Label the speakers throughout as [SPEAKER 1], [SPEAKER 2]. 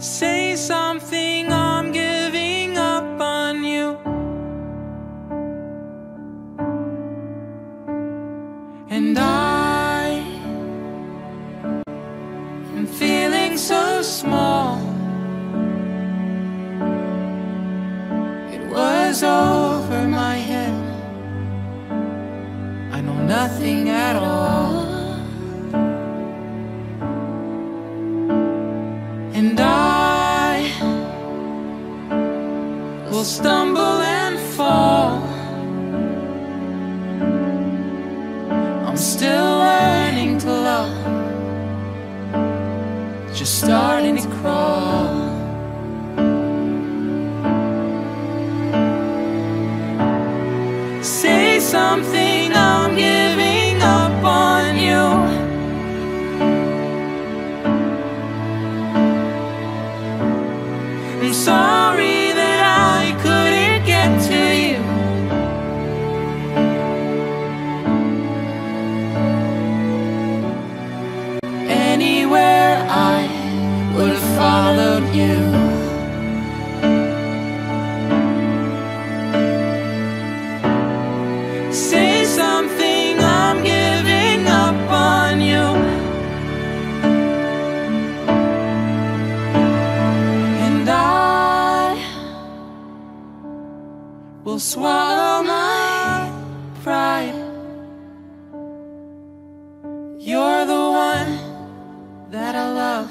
[SPEAKER 1] Say something, I'm giving up on you. And I am feeling so small. It was over will stumble and fall. I'm still learning to love, just starting to crawl. Say something, I'm giving up on you. I'm sorry you. Say something, I'm giving up on you. And I will swallow my pride. You're the one that I love,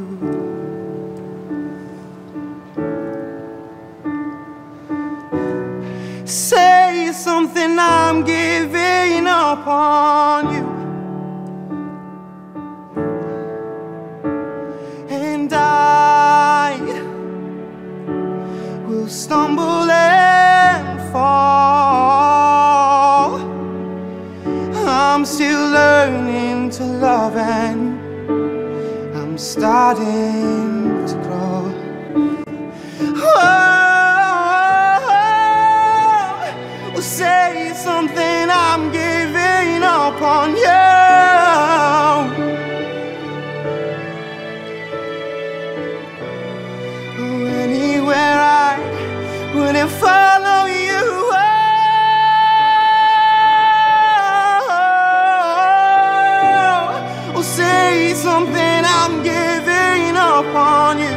[SPEAKER 2] Say something, I'm giving up on you. And I will stumble and fall. I'm still learning to love, and I'm starting something, I'm giving up on you. Anywhere I wouldn't follow you. Oh, oh, say something, I'm giving up on you.